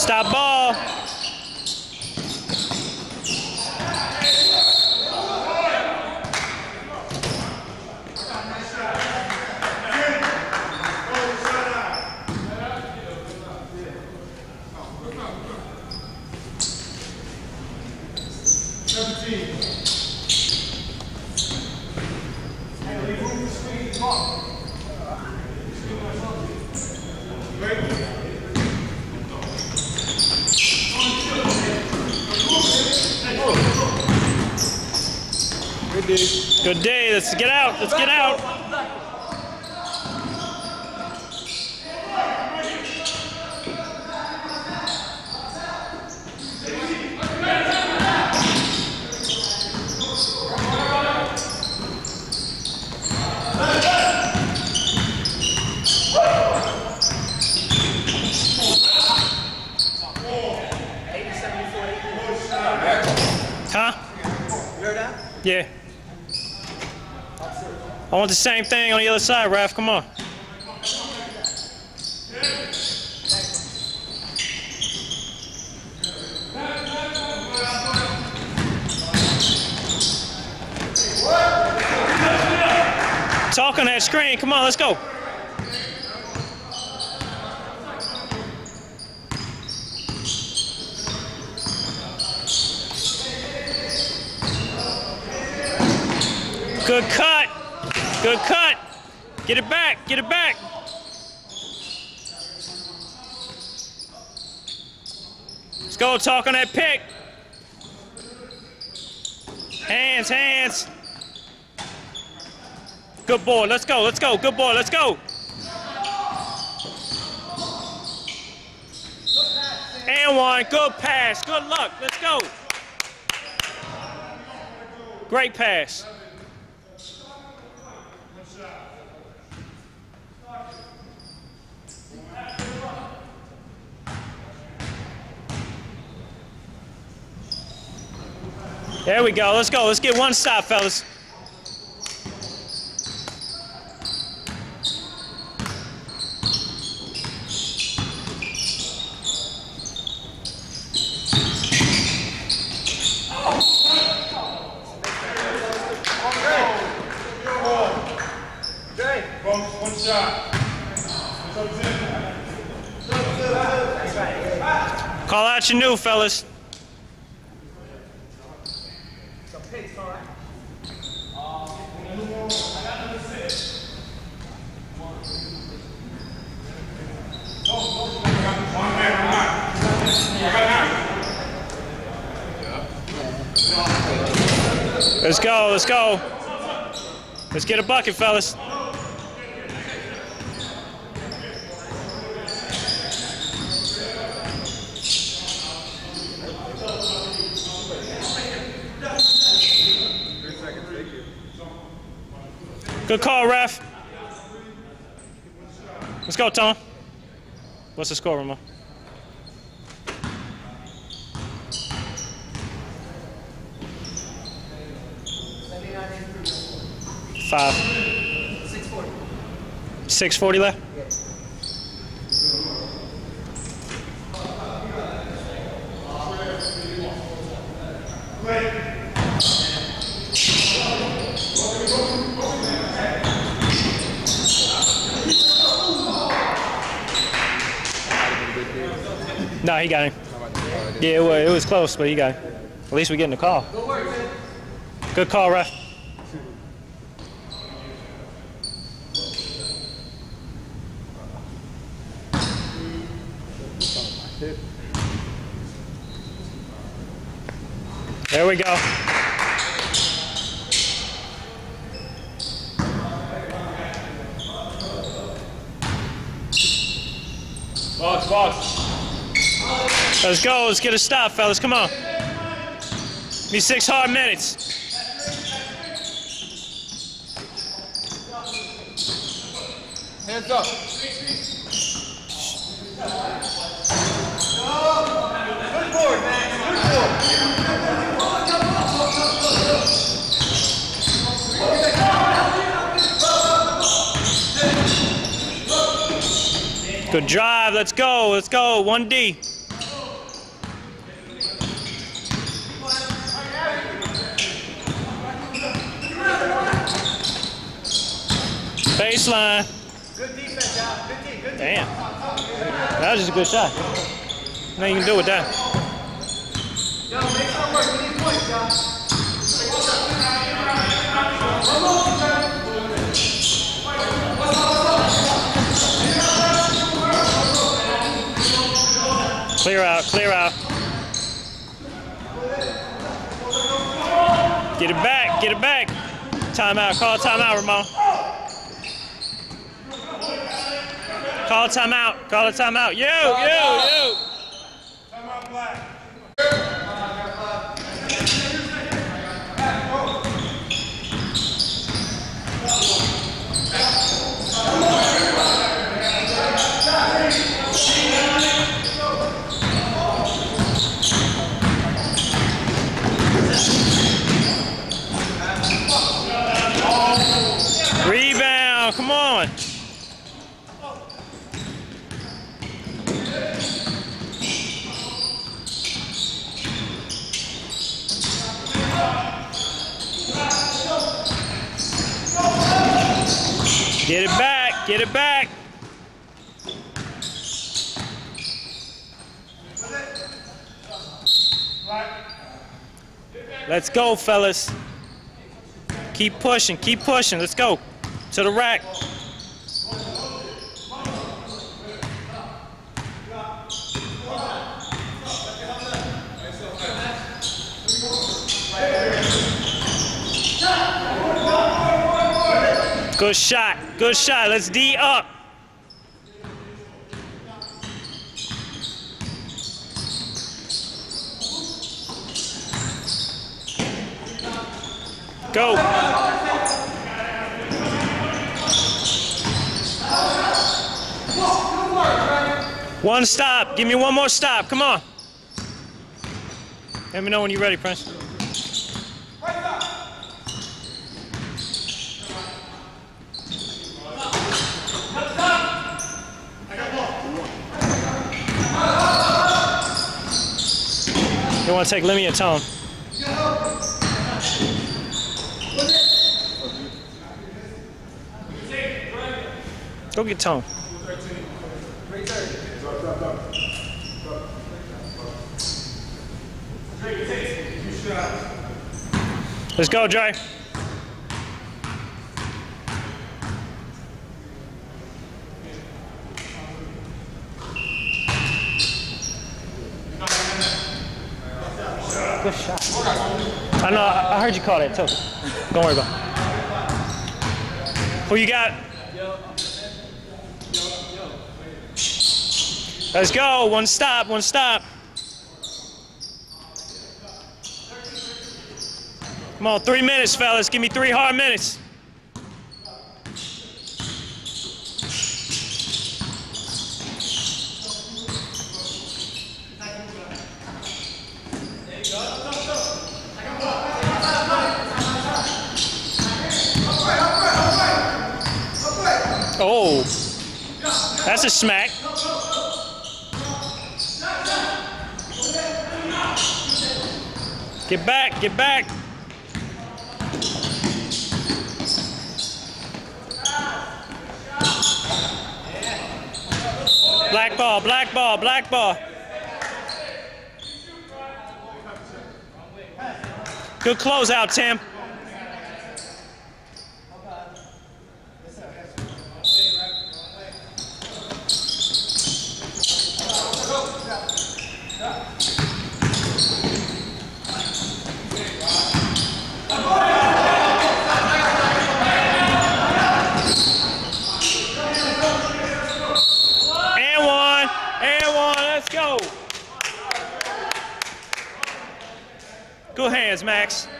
Stop ball. Good day. Let's get out. Let's get out. Huh? Yeah. I want the same thing on the other side, Raf. Come on. Talk on that screen. Come on, let's go. Good cut. Good cut. Get it back. Get it back. Let's go. Talk on that pick. Hands, hands. Good boy. Let's go. Let's go. Good boy. Let's go. And one. Good pass. Good luck. Let's go. Great pass. There we go. Let's go. Let's get one stop, fellas. Call out your new, fellas. Let's go, let's go. Let's get a bucket, fellas. Good call, ref. Let's go, Tom. What's the score, Ramon? Five. 640 left? No, he got him. Yeah, it was, it was close, but he got him. At least we're getting the call. Good call, ref. There we go. Box, box. Let's go. Let's get a stop, fellas. Come on. Need six hard minutes. Hands up. Good board, man. Good drive. Let's go. Let's go. 1D. Baseline. Good defense, Al. Good, good Damn. That was just a good shot. Nothing you can do with that. Get it back, get it back. Timeout, call timeout, Ramon. Call timeout, call a timeout. You, you, you. Come out black. Rebound, come on. Get it back, get it back. Let's go, fellas. Keep pushing, keep pushing. Let's go. To the rack. Good shot. Good shot. Let's D up. Go. One stop. Give me one more stop. Come on. Let me know when you're ready, Prince. You want to take Lemmy or Tone? Go get Tone. Let's go, Dre. Good shot. I know, I heard you call that too. Don't worry about it. Who you got? Let's go. One stop, one stop. Come on, three minutes, fellas. Give me three hard minutes. Oh, that's a smack. Get back, get back. Black ball, black ball, black ball. Good closeout, Tim. And one, and one, let's go. Good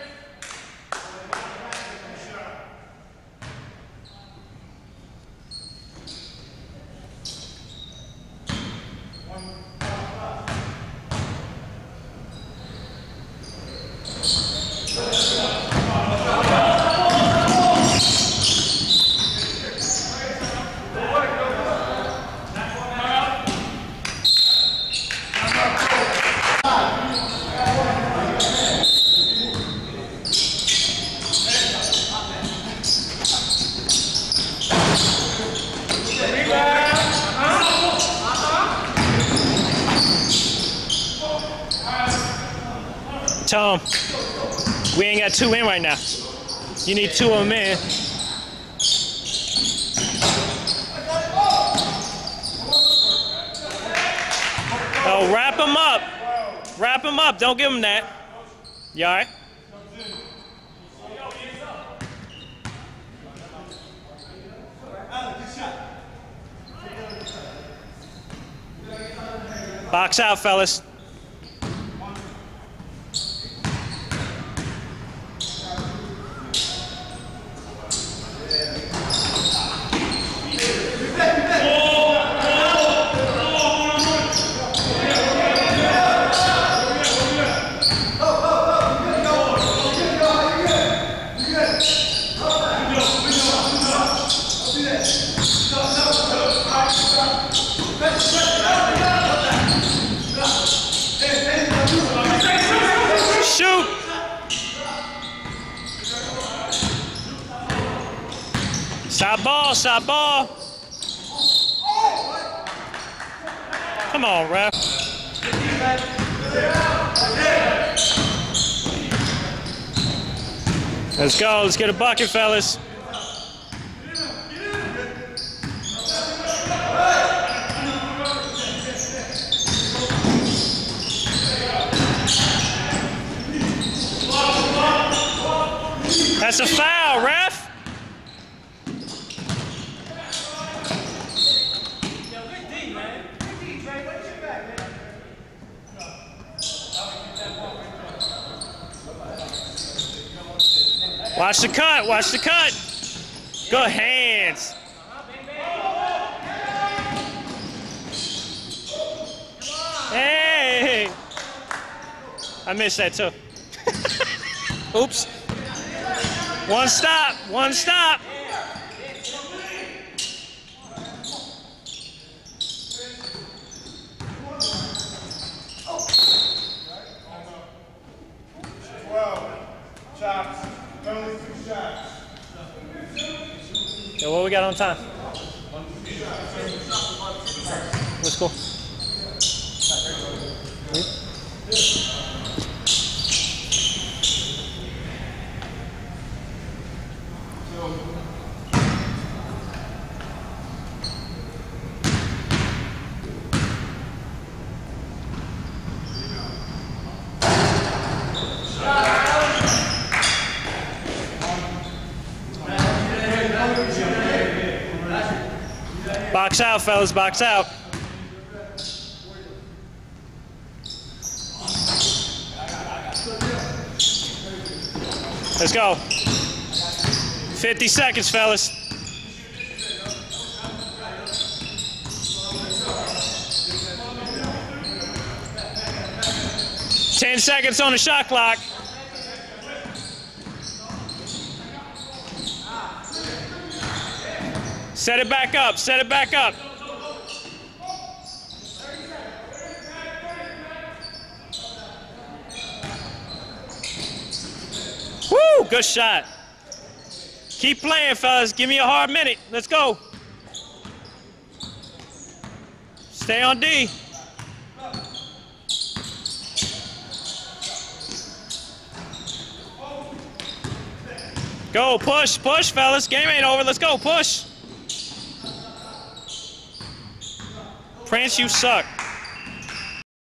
Tell we ain't got two in right now. You need two of them in. Oh, wrap him up. Wrap him up. Don't give him that. You all right? Box out, fellas. Stop ball, stop ball. Come on, ref. Let's go. Let's get a bucket, fellas. That's a foul, ref. Watch the cut, watch the cut. Good hands. Hey! I missed that too. Oops. One stop, one stop. We got on time? Let's go. Box out, fellas, box out. Let's go. 50 seconds, fellas. Ten seconds on the shot clock. Set it back up, set it back up. Woo, good shot. Keep playing, fellas. Give me a hard minute. Let's go. Stay on D. Go, push, push, fellas. Game ain't over. Let's go, push. Prince, you suck.